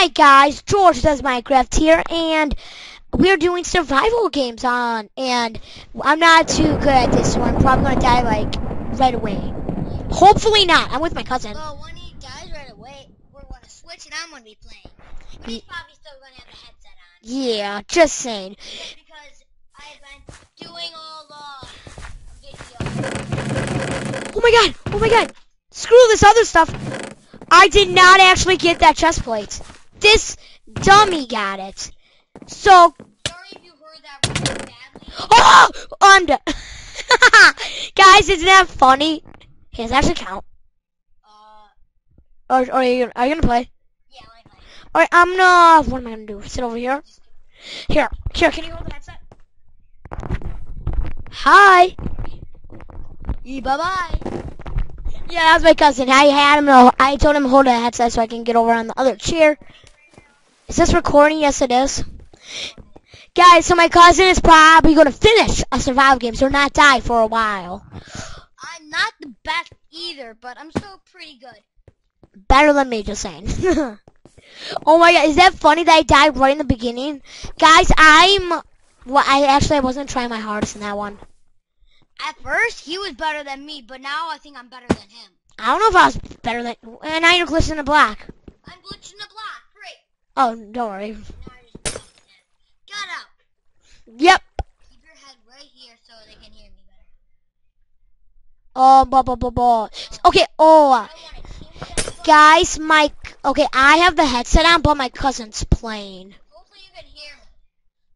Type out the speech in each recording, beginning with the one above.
Hi guys, George does Minecraft here, and we're doing survival games on, and I'm not too good at this, so I'm probably gonna die like right away. Hopefully not. I'm with my cousin. Well, when he dies right away, we're gonna switch and I'm gonna be playing. But he's probably still gonna have the headset on. Yeah, just saying. Just because I've been doing all the videos. Oh my god! Oh my god! Screw this other stuff. I did not actually get that chest plate. This dummy got it. So, Sorry if you heard that really badly. oh, I'm dead. Guys, isn't that funny? Hey, does that actually count? Uh, Or, or are you, are you gonna play? yeah, like, like, Alright, I'm gonna, what am I gonna do? Sit over here? Here, here, can you hold the headset? Hi. bye bye. Yeah, that's my cousin. I had him. I told him to hold the headset so I can get over on the other chair. Is this recording? Yes, it is. Guys, so my cousin is probably going to finish a survival game, so not die for a while. I'm not the best either, but I'm still pretty good. Better than me, just saying. oh my god, is that funny that I died right in the beginning? Guys, I'm. Well, I actually I wasn't trying my hardest in that one. At first, he was better than me, but now I think I'm better than him. I don't know if I was better than. And now you're glistening the black. I'm glitching the block. Oh, don't worry. Now I just got out. Yep. Keep your head right here so they can hear me better. Oh, blah blah blah blah. Okay. Oh. I don't want to team with everybody. Guys, my okay, I have the headset on, but my cousin's playing. Hopefully you can hear me.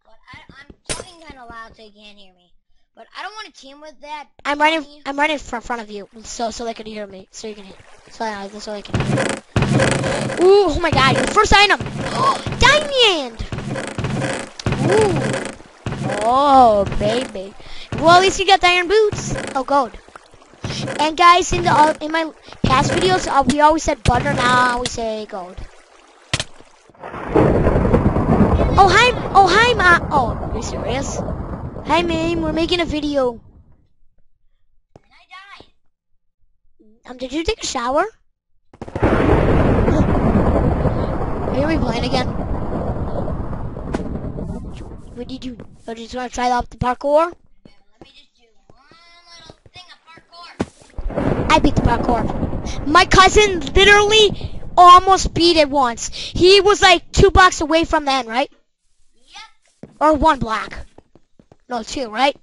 But I, I'm talking kind of loud so you can't hear me. But I don't want to team with that. I'm right in. I'm right in front, front of you, so so they can hear me, so you can hear, so uh, so they can hear. Ooh, oh my God! Your first item, diamond. Ooh, oh baby. Well, at least you got iron boots. Oh, gold. And guys, in the uh, in my past videos, uh, we always said butter. Now we say gold. Oh hi! Oh hi, ma! Oh, are you serious? Hi, ma'am. We're making a video. I. Um, did you take a shower? Are we playing again? What did you? Oh, did you want to try out the parkour? Yeah, let me just do one little thing of parkour. I beat the parkour. My cousin literally almost beat it once. He was like two blocks away from the end, right? Yep. Or one block. No, two, right?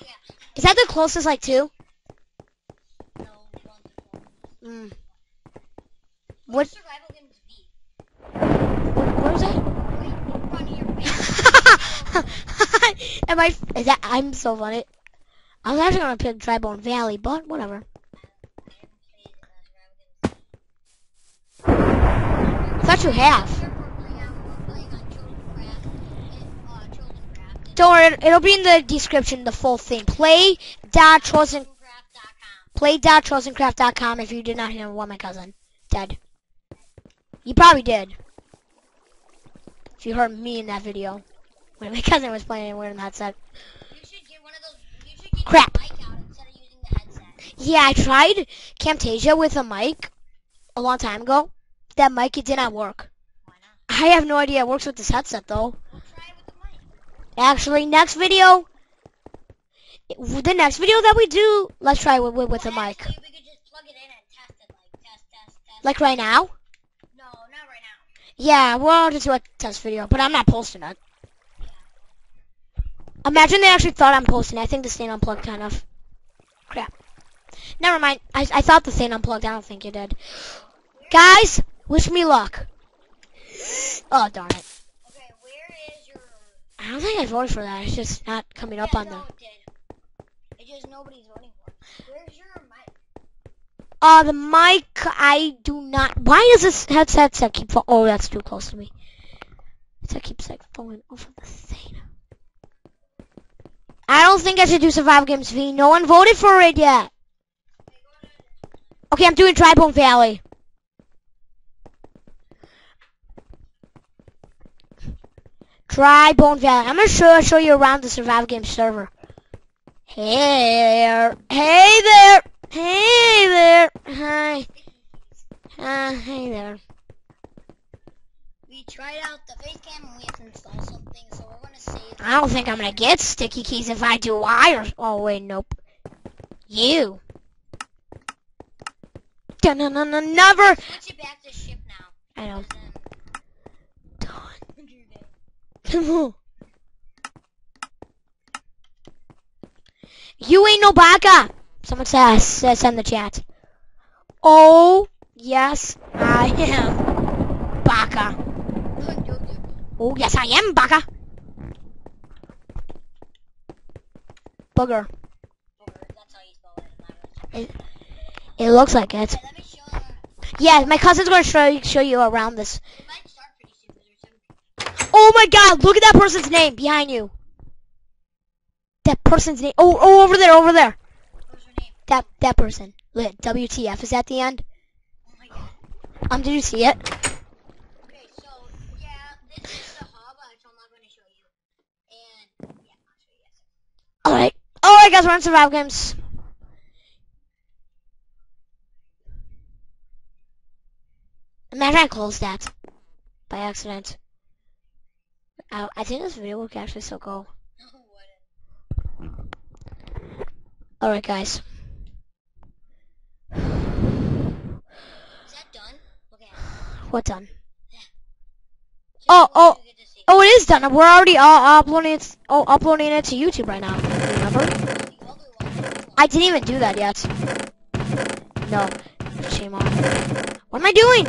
Yeah. Is that the closest, like two? No, one. Mm. What What? survival games be? What, where is that? Right in front of your face. Am I? Is that? I'm so funny. I was actually gonna pick Dry Bone Valley, but whatever. Thought you have. Don't worry, it'll be in the description, the full thing. Play dot chosen play if you did not hear what my cousin said. You probably did. If you heard me in that video. When my cousin was playing and wearing the headset. Crap. Yeah, I tried Camtasia with a mic a long time ago. That mic, it did not work. I have no idea it works with this headset though. We'll Actually, next video, the next video that we do, let's try with, with, with a mic. We could just plug it in and test it, like test, test, test. Like right now? no, not right now. Yeah, we'll just do a test video, but I'm not posting it. Imagine they actually thought I'm posting. I think the thing unplugged kind of. Crap. Never mind. I, I thought the thing unplugged. I don't think it did. Guys, wish me luck. Oh, darn it. Okay, where is your? I don't think I voted for that. It's just not coming up on no, the. it. It's just nobody's voting for. it. Where's your mic? Uh, the mic, I do not. Why does this headset set keep Oh, that's too close to me. It keeps like falling off of the thing. I don't think I should do survival games V. No one voted for it yet. Okay, I'm doing Dry Bone Valley. Dry Bone Valley. I'm gonna show show you around the survival game server. Hey there. Hey there. Hey there. Hi. Uh, hey there. we tried out the face cam and we have to install I don't think I'm gonna get sticky keys if I do wires. Oh wait, nope. You. Never. Back to ship now. I know. You ain't no baka. Someone says, says in the chat. Oh, yes, I am baka. Oh, yes, I am baka. Booger. It. Looks like it. Yeah, my cousin's gonna show you, show you around this. Oh my god, look at that person's name behind you. That person's name. Oh, oh, over there, over there. That that person. Lit. WTF is at the end. Oh. Um, did you see it? All right. All right, guys, we're on survival games. Imagine I closed that by accident. Uh, I think this video would actually still go. All right, guys. Is that done? What done? Just Oh, oh. get to see. Oh, it is done. We're already uh, uploading it. Oh, uploading it to YouTube right now. I didn't even do that yet. No. Shame on. What am I doing?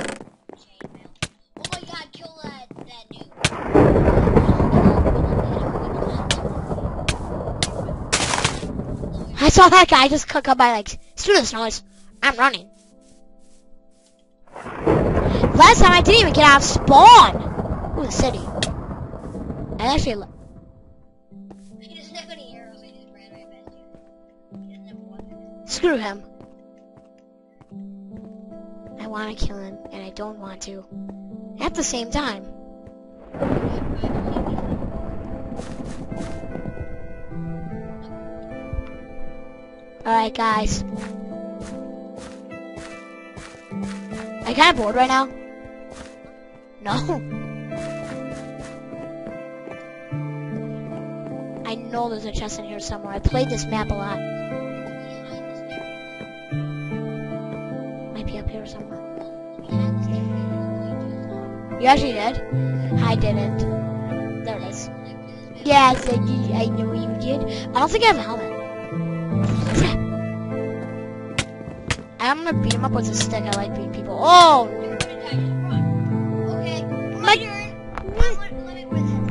I saw that guy just cut up by like, screw this noise. I'm running. Last time I didn't even get out of spawn. Ooh, the city. I actually, screw him. I want to kill him, and I don't want to. At the same time. Alright, guys. I kind of bored right now? No. I know there's a chest in here somewhere. I played this map a lot. Here somewhere. You actually did? I didn't. There it is. Yes, I, did. I know you did. I don't think I have a helmet. I'm gonna beat him up with a stick. I like beating people. Oh! Okay, My- my turn. Let me wear that.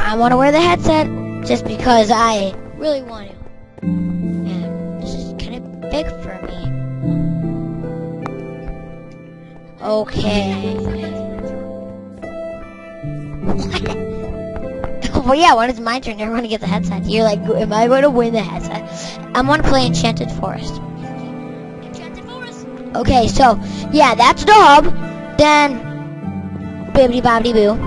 I want to wear the headset just because I really want to. Okay. well, yeah, when it's my turn, everyone to get the headset. You're like, am I going to win the headset? I'm going to play Enchanted Forest. Enchanted Forest. Okay, so, yeah, that's the hub. Then, bibbidi bobbidi boo.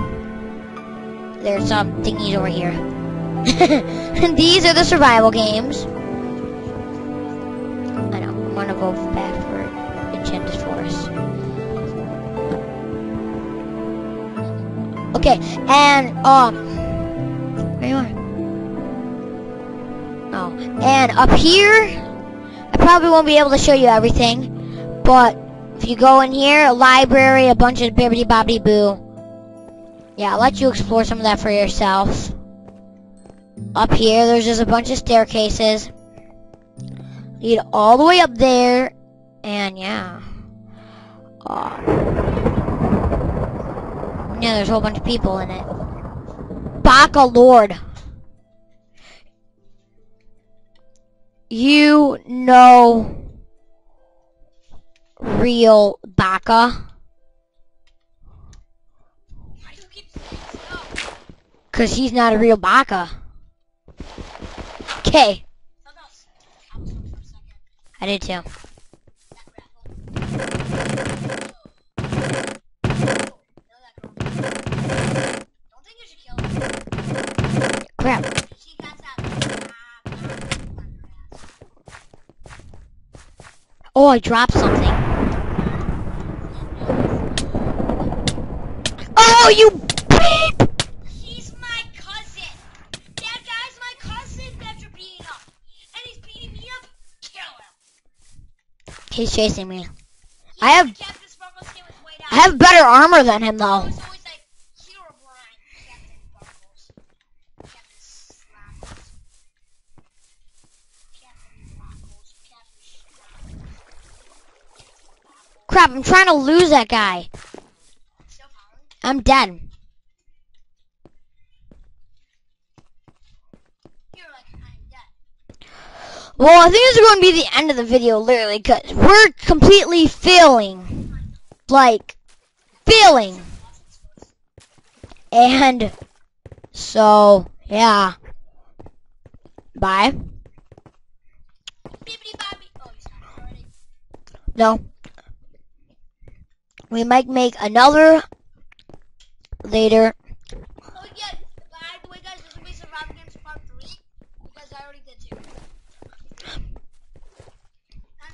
There's some thingies over here. these are the survival games. I know, I'm gonna go Okay, and, um, where you are? Oh, and up here, I probably won't be able to show you everything, but if you go in here, a library, a bunch of bibbidi bobbidi boo. Yeah, I'll let you explore some of that for yourself. Up here, there's just a bunch of staircases. Lead all the way up there, and yeah. Uh, yeah, there's a whole bunch of people in it. Baka Lord. You know real Baka? Cause he's not a real Baka. Okay. I did too. That gravel. No, that girl. Don't think you should kill her. Crap. She got that. On her ass. Oh, I dropped something. Oh, you beep! He's my cousin. That guy's my cousin that you're beating up. And he's beating me up. Kill him. He's chasing me. He I have- the Captain Sparkle skin with white I have better armor than him oh, though. Crap, I'm trying to lose that guy. I'm dead. You're like, I'm dead. Well, I think this is going to be the end of the video, literally, because we're completely failing. Like, failing. And, so, yeah. Bye. Oh, you stopped already. No. We might make another later. Oh, yeah. By the way, guys, this will be Games Part 3. Because I already did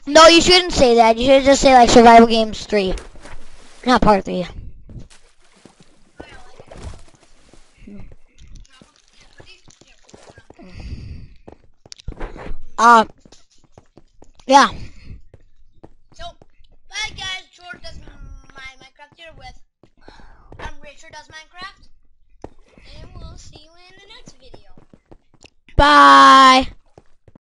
2. No, you shouldn't say that. You should just say, like, Survival Games 3. Not part 3. Uh, yeah. So, bye guys. George does my Minecraft here with. I'm Richard does Minecraft. And we'll see you in the next video. Bye.